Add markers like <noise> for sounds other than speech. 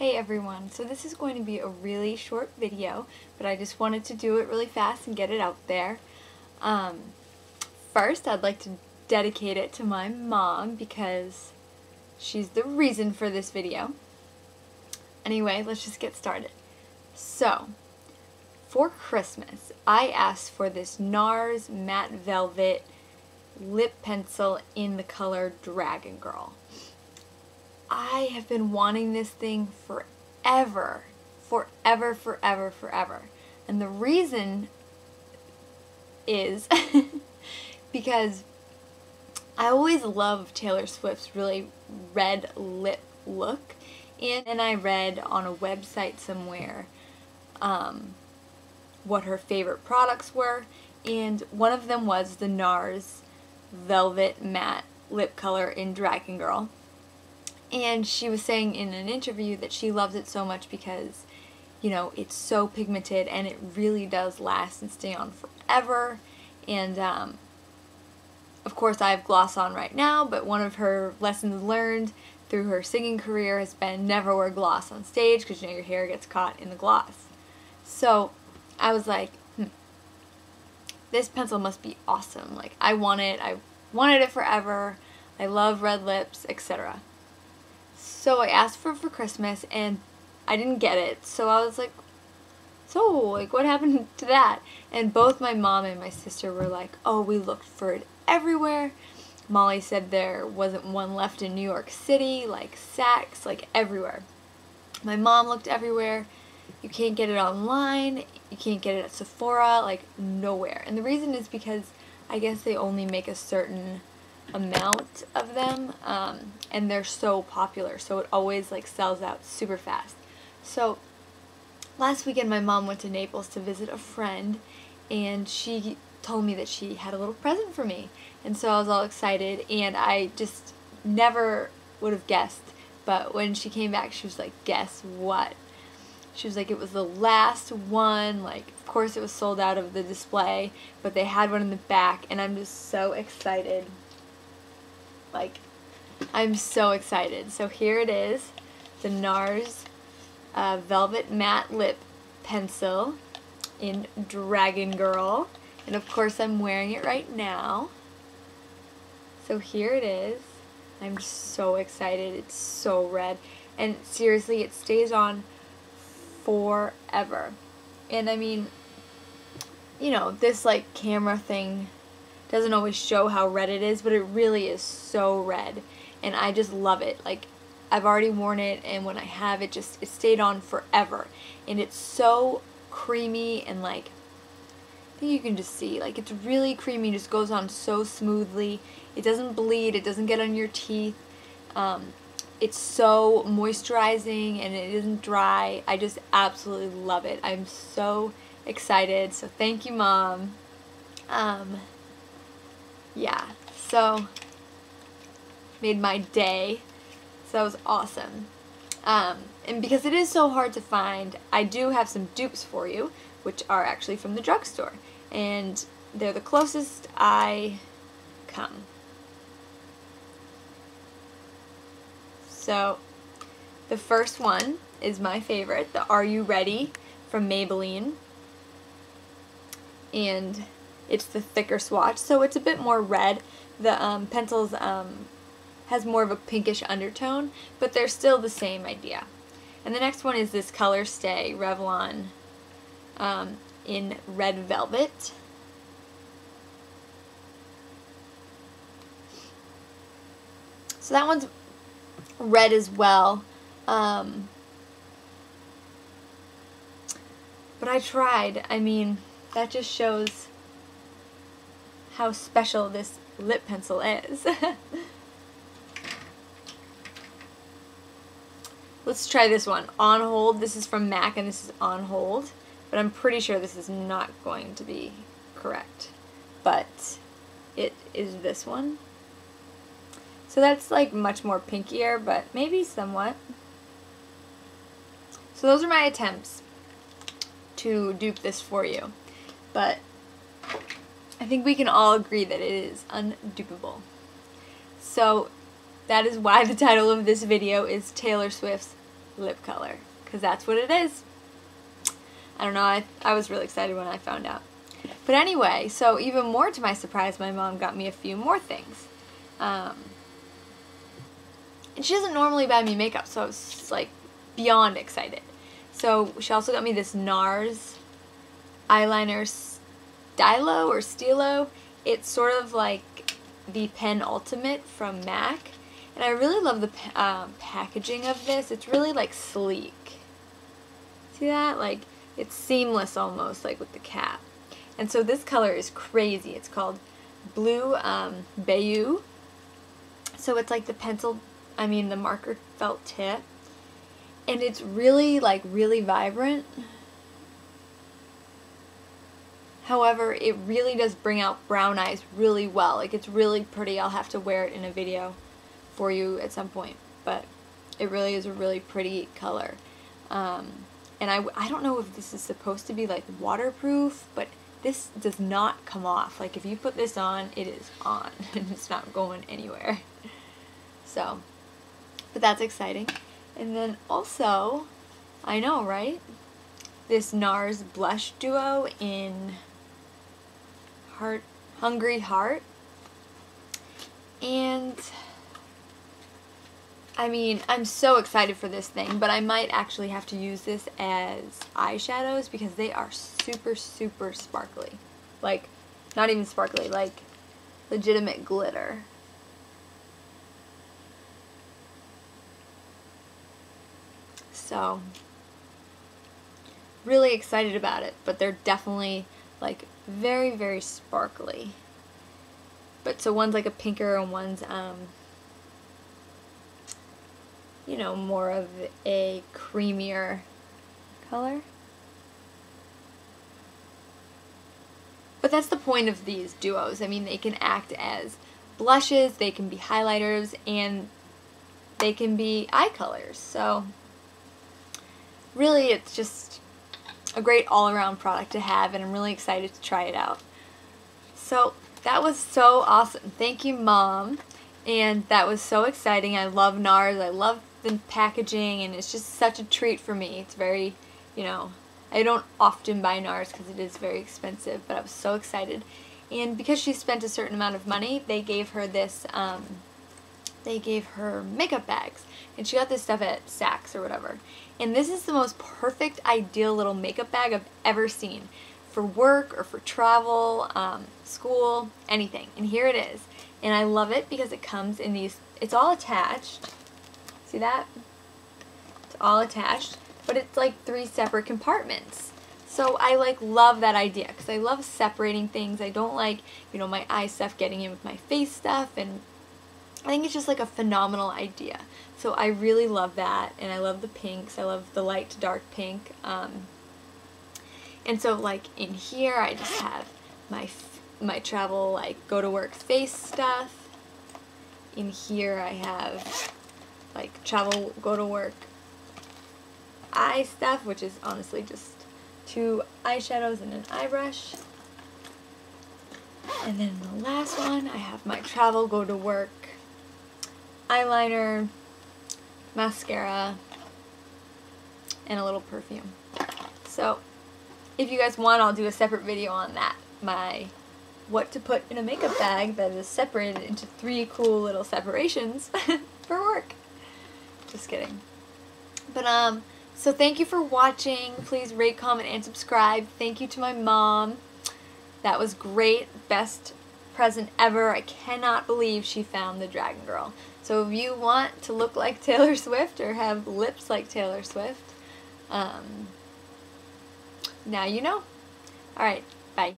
Hey everyone, so this is going to be a really short video, but I just wanted to do it really fast and get it out there. Um, first, I'd like to dedicate it to my mom because she's the reason for this video. Anyway, let's just get started. So, for Christmas, I asked for this NARS Matte Velvet lip pencil in the color Dragon Girl. I have been wanting this thing forever. Forever, forever, forever. And the reason is <laughs> because I always love Taylor Swift's really red lip look. And, I read on a website somewhere um, what her favorite products were. And one of them was the NARS Velvet Matte Lip Color in Dragon Girl. And she was saying in an interview that she loves it so much because, you know, it's so pigmented and it really does last and stay on forever. And, um, of course, I have gloss on right now, but one of her lessons learned through her singing career has been never wear gloss on stage because, you know, your hair gets caught in the gloss. So, I was like, hmm, this pencil must be awesome. Like, I want it. I wanted it forever. I love red lips, etc. So I asked for for Christmas and I didn't get it. So I was like, so, like, what happened <laughs> to that? And both my mom and my sister were like, oh, we looked for it everywhere. Molly said there wasn't one left in New York City, like Saks, like everywhere. My mom looked everywhere. You can't get it online. You can't get it at Sephora, like nowhere. And the reason is because I guess they only make a certain amount of them um, and they're so popular so it always like sells out super fast. So last weekend my mom went to Naples to visit a friend and she told me that she had a little present for me. And so I was all excited and I just never would have guessed but when she came back she was like guess what? She was like it was the last one. Like of course it was sold out of the display but they had one in the back and I'm just so excited like, I'm so excited. So here it is, the NARS uh, Velvet Matte Lip Pencil in Dragon Girl. And of course I'm wearing it right now. So here it is. I'm so excited. It's so red. And seriously, it stays on forever. And I mean, you know, this like camera thing doesn't always show how red it is, but it really is so red. And I just love it. Like, I've already worn it, and when I have it, just, it stayed on forever. And it's so creamy and like, I think you can just see, like, it's really creamy, just goes on so smoothly. It doesn't bleed, it doesn't get on your teeth. Um, it's so moisturizing and it isn't dry. I just absolutely love it. I'm so excited. So thank you, Mom. Um, yeah, so made my day. So that was awesome. Um, and because it is so hard to find, I do have some dupes for you, which are actually from the drugstore. And they're the closest I come. So, the first one is my favorite, the Are You Red-y from Maybelline. And it's the thicker swatch, so it's a bit more red. The um, pencils um, has more of a pinkish undertone, but they're still the same idea. And the next one is this Color Stay Revlon um, in Red Velvet. So that one's red as well. Um, but I tried. I mean, that just shows how special this lip pencil is. <laughs> Let's try this one. On Hold. This is from MAC and this is On Hold. But I'm pretty sure this is not going to be correct. But it is this one. So that's like much more pinkier, but maybe somewhat. So those are my attempts to dupe this for you. But I think we can all agree that it is undupable. So that is why the title of this video is Taylor Swift's lip color because that's what it is. I don't know, I, I was really excited when I found out. But anyway, so even more to my surprise, my mom got me a few more things. Um, and she doesn't normally buy me makeup, so I was like beyond excited. So she also got me this NARS eyeliner stylo or stilo. It's sort of like the Penultimate from MAC. And I really love the um, packaging of this. It's really like sleek. See that? Like it's seamless almost like with the cap. And so this color is crazy. It's called Blue um, Bayou. So it's like the pencil, I mean the marker felt tip. And it's really like really vibrant. However, it really does bring out brown eyes really well. Like it's really pretty. I'll have to wear it in a video for you at some point. But it really is a really pretty color. Um, and I, I don't know if this is supposed to be like waterproof, but this does not come off. Like if you put this on, it is on. <laughs> and it's not going anywhere. So, but that's exciting. And then also, I know, right? This NARS blush duo in Heart, Hungry Heart. And I mean, I'm so excited for this thing, but I might actually have to use this as eyeshadows because they are super, super sparkly. Like, not even sparkly, like legitimate glitter. So, really excited about it, but they're definitely like very, very sparkly. But so one's like a pinker and one's, um, you know, more of a creamier color. But that's the point of these duos. I mean, they can act as blushes, they can be highlighters, and they can be eye colors. So, really, it's just a great all-around product to have and I'm really excited to try it out. So that was so awesome. Thank you, Mom. And that was so exciting. I love NARS. I love the packaging and it's just such a treat for me. It's very, you know, I don't often buy NARS because it is very expensive, but I was so excited. And because she spent a certain amount of money, they gave her this, um, they gave her makeup bags. And she got this stuff at Saks or whatever. And this is the most perfect, ideal little makeup bag I've ever seen. For work or for travel, um, school, anything. And here it is. And I love it because it comes in these, it's all attached. See that? It's all attached. But it's like three separate compartments. So I like love that idea because I love separating things. I don't like, you know, my eye stuff getting in with my face stuff and I think it's just like a phenomenal idea. So I really love that, and I love the pinks. I love the light to dark pink. Um, and so like in here, I just have my my travel like go to work face stuff. In here, I have like travel go to work eye stuff, which is honestly just two eyeshadows and an eye brush. And then the last one, I have my travel go to work eyeliner, mascara, and a little perfume. So if you guys want, I'll do a separate video on that. My what to put in a makeup bag that is separated into three cool little separations <laughs> for work. Just kidding. But um, so thank you for watching. Please rate, comment, and subscribe. Thank you to my mom. That was great. Best present ever. I cannot believe she found the Dragon Girl. So if you want to look like <laughs> Taylor Swift or have lips like Taylor Swift, um, now you know. Alright,